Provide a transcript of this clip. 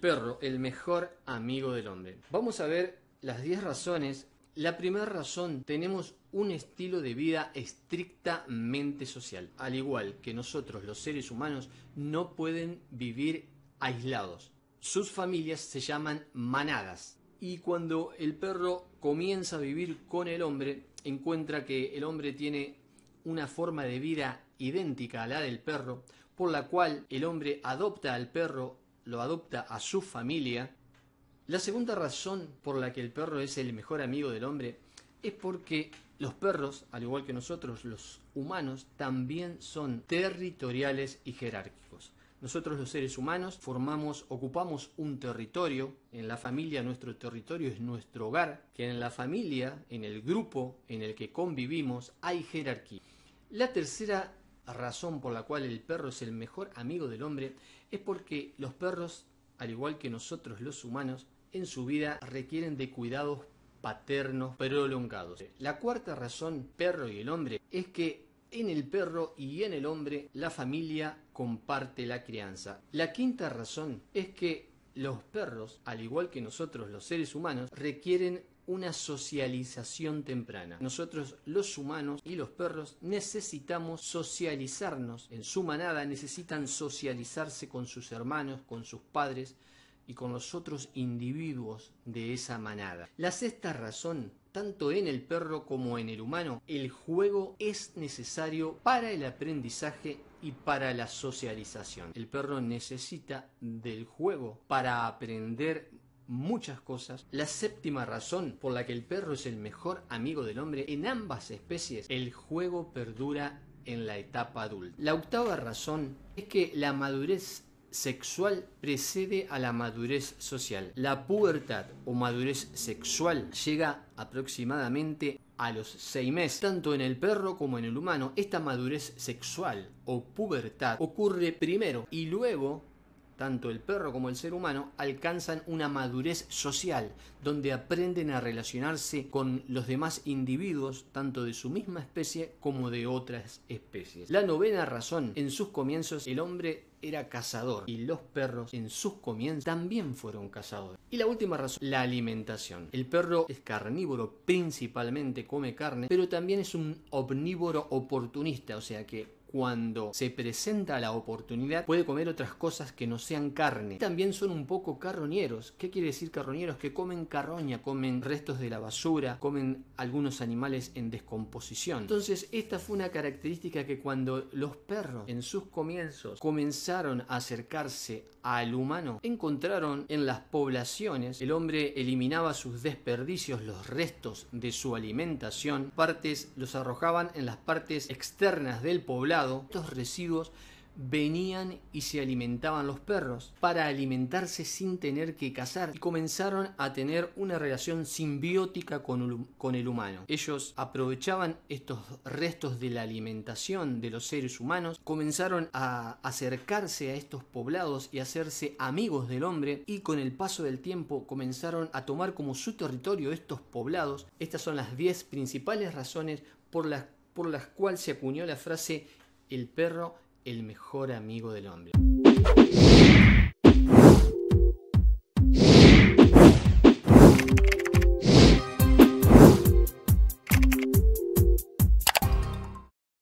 perro, el mejor amigo del hombre. Vamos a ver las 10 razones. La primera razón, tenemos un estilo de vida estrictamente social. Al igual que nosotros los seres humanos no pueden vivir aislados. Sus familias se llaman manadas. Y cuando el perro comienza a vivir con el hombre, encuentra que el hombre tiene una forma de vida idéntica a la del perro, por la cual el hombre adopta al perro lo adopta a su familia. La segunda razón por la que el perro es el mejor amigo del hombre es porque los perros, al igual que nosotros los humanos, también son territoriales y jerárquicos. Nosotros los seres humanos formamos, ocupamos un territorio, en la familia nuestro territorio es nuestro hogar, que en la familia, en el grupo en el que convivimos, hay jerarquía. La tercera razón por la cual el perro es el mejor amigo del hombre es porque los perros, al igual que nosotros los humanos, en su vida requieren de cuidados paternos prolongados. La cuarta razón, perro y el hombre, es que en el perro y en el hombre la familia comparte la crianza. La quinta razón es que los perros, al igual que nosotros los seres humanos, requieren una socialización temprana. Nosotros los humanos y los perros necesitamos socializarnos. En su manada necesitan socializarse con sus hermanos, con sus padres y con los otros individuos de esa manada. La sexta razón tanto en el perro como en el humano, el juego es necesario para el aprendizaje y para la socialización. El perro necesita del juego para aprender muchas cosas. La séptima razón por la que el perro es el mejor amigo del hombre en ambas especies, el juego perdura en la etapa adulta. La octava razón es que la madurez sexual precede a la madurez social. La pubertad o madurez sexual llega aproximadamente a los seis meses. Tanto en el perro como en el humano, esta madurez sexual o pubertad ocurre primero y luego tanto el perro como el ser humano alcanzan una madurez social, donde aprenden a relacionarse con los demás individuos, tanto de su misma especie como de otras especies. La novena razón, en sus comienzos el hombre era cazador y los perros en sus comienzos también fueron cazadores. Y la última razón, la alimentación. El perro es carnívoro, principalmente come carne, pero también es un omnívoro oportunista, o sea que cuando se presenta la oportunidad puede comer otras cosas que no sean carne. También son un poco carroñeros. ¿Qué quiere decir carroñeros? Que comen carroña, comen restos de la basura, comen algunos animales en descomposición. Entonces esta fue una característica que cuando los perros en sus comienzos comenzaron a acercarse al humano, encontraron en las poblaciones el hombre eliminaba sus desperdicios, los restos de su alimentación, partes los arrojaban en las partes externas del poblado estos residuos venían y se alimentaban los perros para alimentarse sin tener que cazar y comenzaron a tener una relación simbiótica con, el humano. Ellos aprovechaban estos restos de la alimentación de los seres humanos, comenzaron a acercarse a estos poblados y hacerse amigos del hombre y con el paso del tiempo comenzaron a tomar como su territorio estos poblados. Estas son las 10 principales razones por las, por las cuales se acuñó la frase el perro el mejor amigo del hombre.